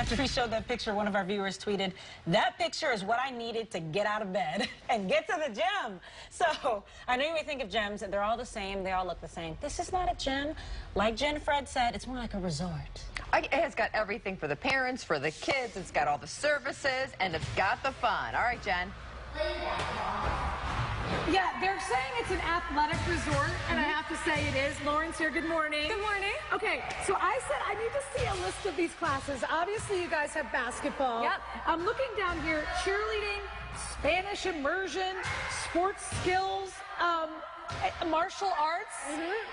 after we showed that picture, one of our viewers tweeted, that picture is what I needed to get out of bed and get to the gym. So I know you may think of gyms, they're all the same, they all look the same. This is not a gym. Like Jen Fred said, it's more like a resort. It has got everything for the parents, for the kids. It's got all the services, and it's got the fun. All right, Jen. Yeah, they're saying it's an athletic resort, and I have to say it is. Lauren's here. Good morning. Good morning. Okay, so I said I need to see a list of these classes. Obviously, you guys have basketball. Yep. I'm looking down here: cheerleading, Spanish immersion, sports skills, um, eh, martial arts.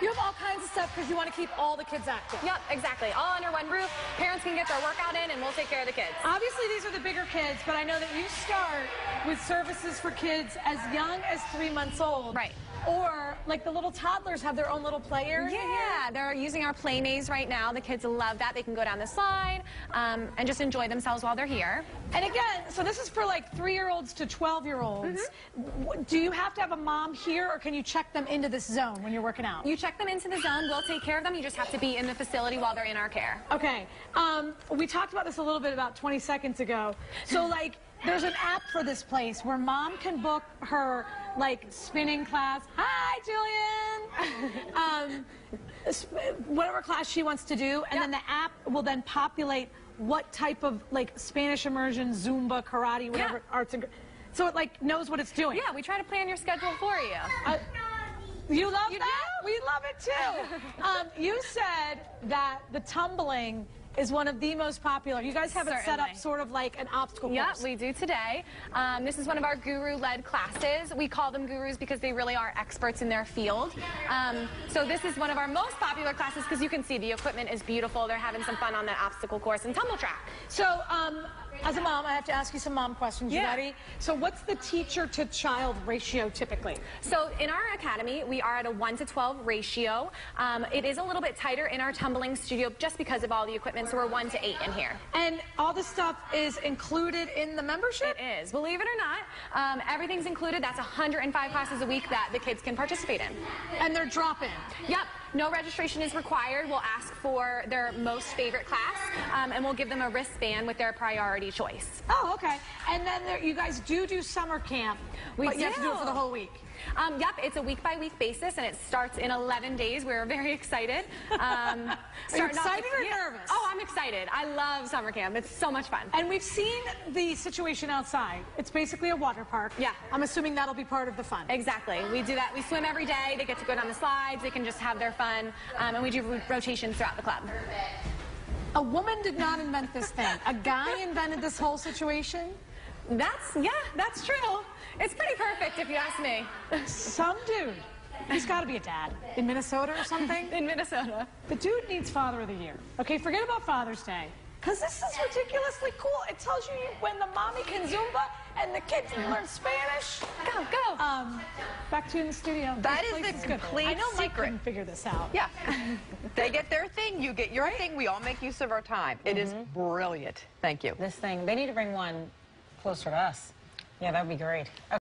You have all kinds of stuff because you want to keep all the kids active. Yep, exactly. All under one roof. Parents can get their workout in, and we'll take care of the kids. Obviously, these are the bigger kids, but I know that you start with services for kids as young as three months old. Right. Or, like, the little toddlers have their own little play area. Yeah, they're using our play maze right now. The kids love that. They can go down the slide um, and just enjoy themselves while they're here. And again, so this is for like three-year-olds to 12-year-olds. Mm-hmm. Do you have to have a mom here, or can you check them into this zone when you're working out? You check them into the zone. We'll take care of them. You just have to be in the facility while they're in our care. Okay. Um, we talked about this a little bit about 20 seconds ago. So, like, there's an app for this place where mom can book her, like, spinning class. Hi, Julian! um, whatever class she wants to do, and then the app will then populate what type of, like, Spanish immersion, Zumba, karate, whatever, Yeah. arts and... So it, like, knows what it's doing. Yeah, we try to plan your schedule for you. Uh, you love You that? do? We love it too. um, you said that the tumbling is one of the most popular. You guys have it set up sort of like an obstacle Yeah, course. we do today. Um, this is one of our guru-led classes. We call them gurus because they really are experts in their field. Um, so this is one of our most popular classes because you can see the equipment is beautiful. They're having some fun on that obstacle course and tumble track. So, um, as a mom, I have to ask you some mom questions. You ready? So, what's the teacher to child ratio typically? So in our academy, we are at a 1 to 12 ratio. Um, it is a little bit tighter in our tumbling studio just because of all the equipment, so we're 1 to 8 in here. And all this stuff is included in the membership? It is. Believe it or not, um, everything's included. That's 105 classes a week that the kids can participate in. And they're drop-in. Yep. No registration is required. We'll ask for their most favorite class, um, and we'll give them a wristband with their priority choice. Oh, okay. And then there, you guys do do summer camp. We but you have to do it for the whole week. Um, yep, it's a week by week basis, and it starts in 11 days. We're very excited. Um, starting off excited or yeah. nervous? Oh, I'm excited. I love summer camp. It's so much fun. And we've seen the situation outside. It's basically a water park. Yeah. I'm assuming that'll be part of the fun. Exactly. We do that. We swim every day. They get to go down the slides. They can just have their fun. Um, and we do rotations throughout the club. A woman did not invent this thing. A guy invented this whole situation. That's, yeah, that's true. It's pretty perfect if you ask me. Some dude. He's got to be a dad in Minnesota or something. In Minnesota. The dude needs Father of the Year. Okay, forget about Father's Day. Because this is ridiculously cool. It tells you when the mommy can Zumba and the kids can learn Spanish. Go, go. Um, back to you in the studio. That This is the good. complete I know Mike secret. couldn't figure this out. Yeah. they get their thing, you get your thing. We all make use of our time. It is mm-hmm. brilliant. Thank you. This thing, they need to bring one closer to us. Yeah, that would be great.